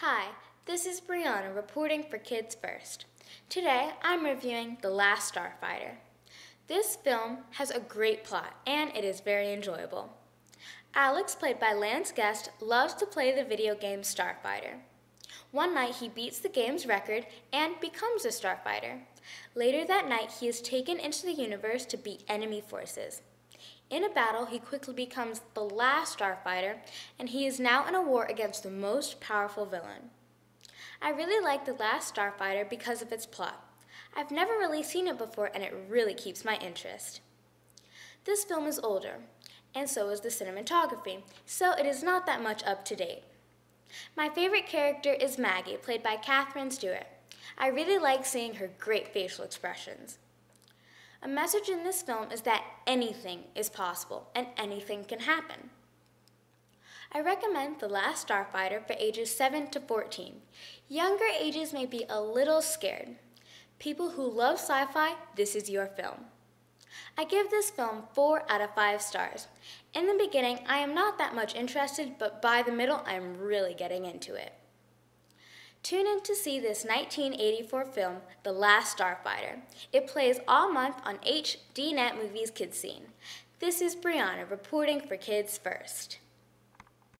Hi, this is Brianna reporting for Kids First. Today I'm reviewing The Last Starfighter. This film has a great plot and it is very enjoyable. Alex, played by Lance Guest, loves to play the video game Starfighter. One night he beats the game's record and becomes a starfighter. Later that night he is taken into the universe to beat enemy forces. In a battle, he quickly becomes the last starfighter, and he is now in a war against the most powerful villain. I really like The Last Starfighter because of its plot. I've never really seen it before, and it really keeps my interest. This film is older, and so is the cinematography, so it is not that much up to date. My favorite character is Maggie, played by Catherine Stewart. I really like seeing her great facial expressions. A message in this film is that anything is possible and anything can happen. I recommend The Last Starfighter for ages 7 to 14. Younger ages may be a little scared. People who love sci fi, this is your film. I give this film 4 out of 5 stars. In the beginning, I am not that much interested, but by the middle, I am really getting into it. Tune in to see this 1984 film, The Last Starfighter. It plays all month on HDNet Movies Kids Scene. This is Brianna reporting for Kids First.